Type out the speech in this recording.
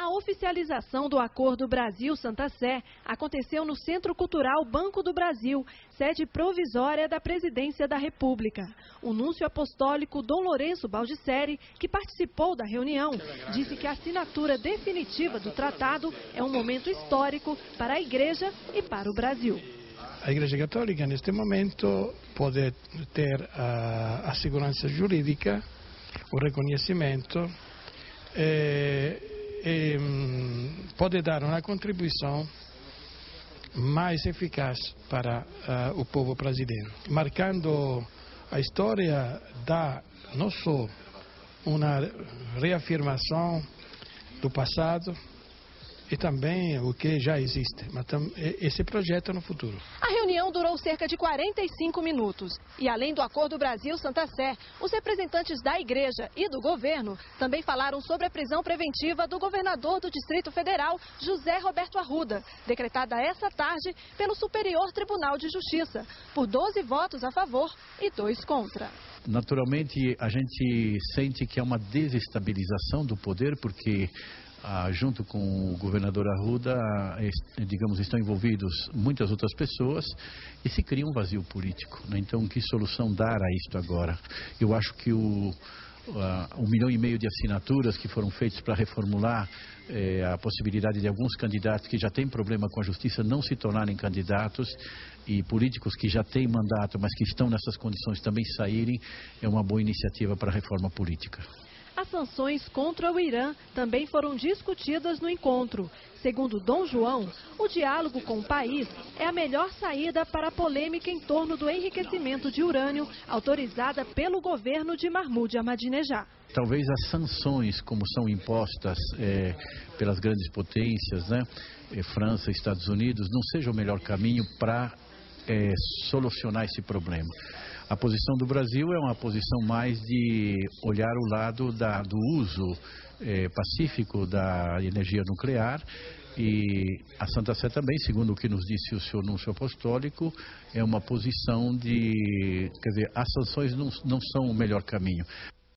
A oficialização do Acordo Brasil-Santa Sé aconteceu no Centro Cultural Banco do Brasil, sede provisória da Presidência da República. O núncio apostólico Dom Lourenço Baldisseri, que participou da reunião, disse que a assinatura definitiva do tratado é um momento histórico para a Igreja e para o Brasil. A Igreja Católica, neste momento, pode ter a, a segurança jurídica, o reconhecimento. Eh, pode dar uma contribuição mais eficaz para uh, o povo brasileiro, marcando a história da não só uma reafirmação do passado, e também o que já existe, mas esse projeto no futuro. A reunião durou cerca de 45 minutos. E além do Acordo Brasil-Santa Sé, os representantes da igreja e do governo também falaram sobre a prisão preventiva do governador do Distrito Federal, José Roberto Arruda, decretada essa tarde pelo Superior Tribunal de Justiça, por 12 votos a favor e dois contra. Naturalmente, a gente sente que é uma desestabilização do poder, porque ah, junto com o governador Arruda, digamos, estão envolvidos muitas outras pessoas e se cria um vazio político. Né? Então, que solução dar a isto agora? Eu acho que o, um milhão e meio de assinaturas que foram feitas para reformular eh, a possibilidade de alguns candidatos que já têm problema com a justiça não se tornarem candidatos e políticos que já têm mandato, mas que estão nessas condições também saírem, é uma boa iniciativa para a reforma política. As sanções contra o Irã também foram discutidas no encontro. Segundo Dom João, o diálogo com o país é a melhor saída para a polêmica em torno do enriquecimento de urânio autorizada pelo governo de Mahmoud Ahmadinejad. Talvez as sanções, como são impostas é, pelas grandes potências, né, é, França e Estados Unidos, não seja o melhor caminho para é, solucionar esse problema. A posição do Brasil é uma posição mais de olhar o lado da, do uso é, pacífico da energia nuclear e a Santa Sé também, segundo o que nos disse o senhor anúncio apostólico, é uma posição de. Quer dizer, as sanções não, não são o melhor caminho.